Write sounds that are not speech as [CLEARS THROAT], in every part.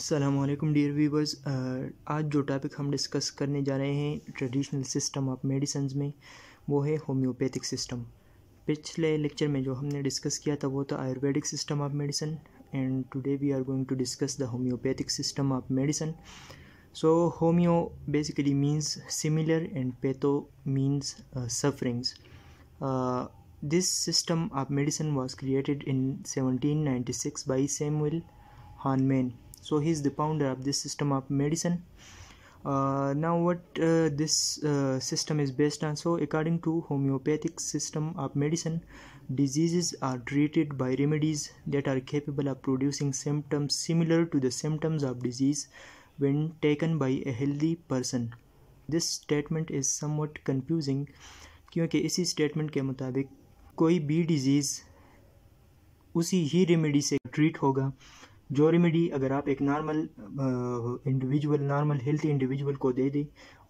Aslam dear viewers आज जो topic हम डिस्कस करने जा रहे हैं ट्रेडिशनल सिस्टम ऑफ मेडिसन में वो है होम्योपैथिक सिस्टम पिछले लेक्चर में जो हमने डिस्कस किया था वो था तो Ayurvedic system of medicine and today we are going to discuss the homeopathic system of medicine so homeo basically means similar and patho means sufferings this system of medicine was created in seventeen six by Samuel Hahnemann so he's the founder of this system of medicine uh, now what uh, this uh, system is based on so according to homeopathic system of medicine diseases are treated by remedies that are capable of producing symptoms similar to the symptoms of disease when taken by a healthy person this statement is somewhat confusing क्योंकि इसी statement के मुताबिक कोई भी disease उसी ही remedy से treat होगा जो रेमेडी अगर आप एक normal individual normal healthy individual को दे दें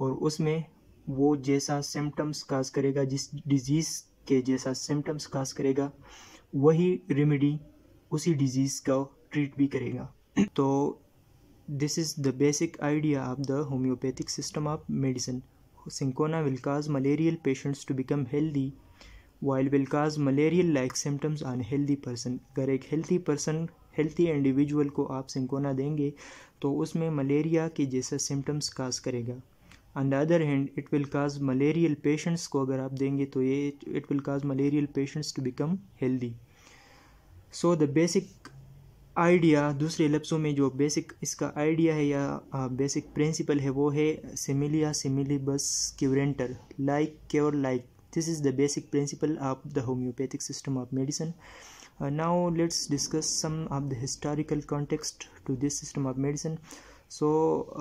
और उसमें वो जैसा सिम्टम्स काज करेगा जिस डिज़ीज़ के जैसा सिम्टम्स काज करेगा वही रेमेडी उसी डिज़ीज़ का ट्रीट भी करेगा [CLEARS THROAT] तो this is the basic idea of the homeopathic system of medicine cinchona will cause malarial patients to become healthy while will cause malarial like symptoms on symptoms person अगर एक healthy person healthy individual को आप cinchona देंगे तो उसमें malaria के जैसा symptoms cause करेगा on the other hand it will cause malarial patients को अगर आप देंगे तो ये it will cause malarial patients to become healthy so the basic idea दूसरे लफ्ज़ों में जो बेसिक इसका आइडिया है या बेसिक प्रिंसिपल है वो है similia सिमिलिबस क्यूरेंटर like cure like this is the basic principle of the homeopathic system of medicine Uh, now let's discuss some of the historical context to this system of medicine. So,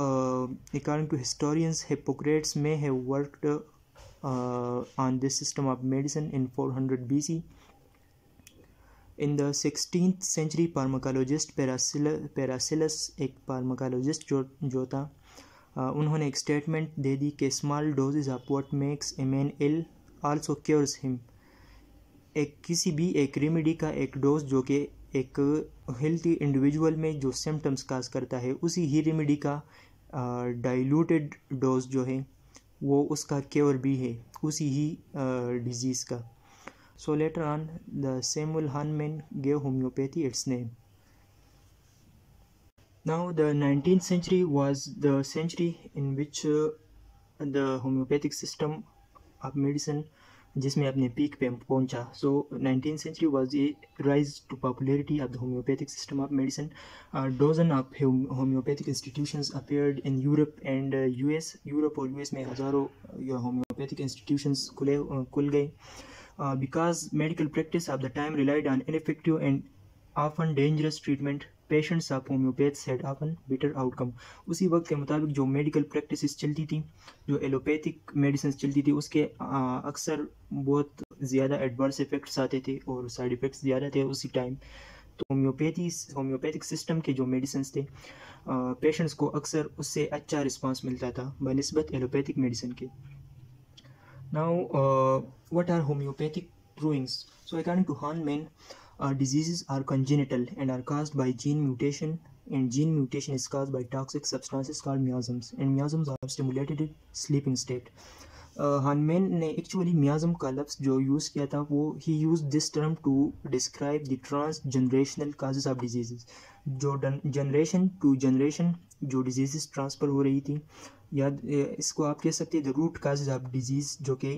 uh, according to historians, Hippocrates may have worked uh, on this system of medicine in 400 BC. In the 16th century, pharmacologist Paracelsus एक pharmacologist जो जो था उन्होंने एक statement दे दी कि small doses of what makes a man ill also cures him एक किसी भी एक रेमेडी का एक डोज जो कि एक हेल्थी इंडिविजुअल में जो सिम्टम्स काज करता है उसी ही रेमेडी का डाइल्यूटेड डोज जो है वो उसका क्योर भी है उसी ही डिजीज़ का so later on the Samuel Hahnemann gave homeopathy its name now the nineteen century was the century in which the homeopathic system of of जिसमें अपने पीक पे पहुंचा so nineteen century was a rise to popularity of the homeopathic system of medicine dozen of homeopathic institution appear in Europe and US Europe और US में हज़ारों homeopathic institution खुले uh, खुल गए because medical practice of the time relied on ineffective and often dangerous treatment patients of homeopaths had often better outcome उसी वक्त के मुताबिक जो मेडिकल प्रैक्टिस चलती थी जो एलोपैथिक मेडिसिन चलती थी उसके अक्सर बहुत ज़्यादा एडवर्स इफ़ेक्ट्स आते थे और साइड इफ़ेक्ट्स ज़्यादा थे उसी टाइम तो होम्योपैथी होम्योपैथिक सिस्टम के जो मेडिसिन थे पेशेंट्स को अक्सर उससे अच्छा रिस्पॉन्स मिलता था बनस्बत एलोपैथिक मेडिसिन के now what are homeopathic so according to Hahnemann Uh, diseases are congenital and are caused by gene mutation and gene mutation is caused by toxic substances called miasms and miasms are stimulated in sleeping state Hahnemann uh, ने actually miasm का लफ्स जो use किया था वो ही use this term to describe the transgenerational causes of disease जो generation to generation जो disease transfer हो रही थी याद इसको आप कह सकते हैं the root causes of disease जो कि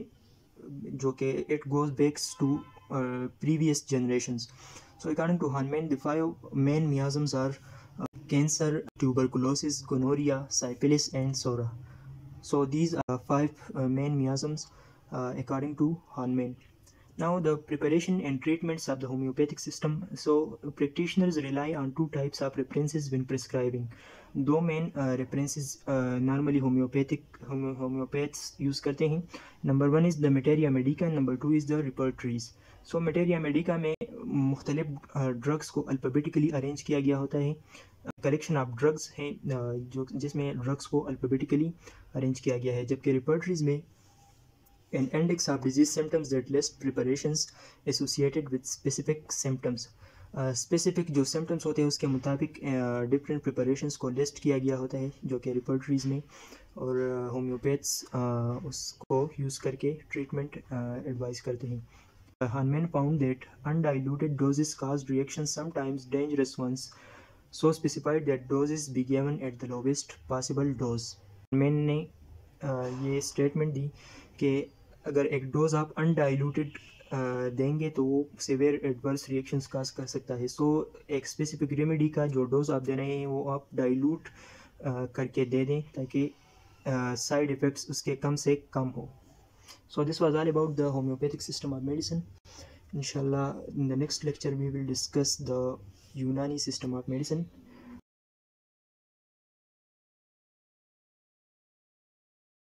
जो कि it goes back to uh, previous generations. So according to Hahnemann, the five main miasms are uh, cancer, tuberculosis, gonorrhea, syphilis, and SORA. So these are five uh, main miasms according to Hahnemann. Now the preparation and treatments of the homeopathic system. So practitioners rely on two types of references when prescribing. दो main references normally homeopathic homeopaths use करते हैं number one is the materia medica number two is the repertories so materia medica में मुख्तलिफ drugs uh, को alphabetically arrange किया गया होता है कलेक्शन ऑफ ड्रग्स हैं uh, जो जिसमें ड्रग्स को अल्फ़ाबेटिकली अरेंज किया गया है जबकि रिपोर्ट्रीज में an index disease disease symptoms that list preparations associated with specific specific uh, जो सिम्टम्स होते हैं उसके मुताबिक डिफरेंट uh, प्रिपरेशंस को लिस्ट किया गया होता है जो कि रिपोर्टरीज में और होम्योपैथ्स uh, उसको यूज़ करके ट्रीटमेंट एडवाइज करते हैं Hahnemann found that undiluted doses cause reaction sometimes dangerous once so specified that doses be given at the lowest possible dose man ने ये स्टेटमेंट दी कि अगर एक डोज आप अनडाइल्यूटेड देंगे तो वो सिवियर एडवर्स रिएक्शन काज कर सकता है सो एक स्पेसिफिक रेमेडी का जो डोज आप दे रहे हैं वो आप डाइल्यूट करके दे दें ताकि साइड इफेक्ट्स उसके कम से कम हो so this was all about the homeopathic system of medicine in the next lecture we will discuss the Unani system of medicine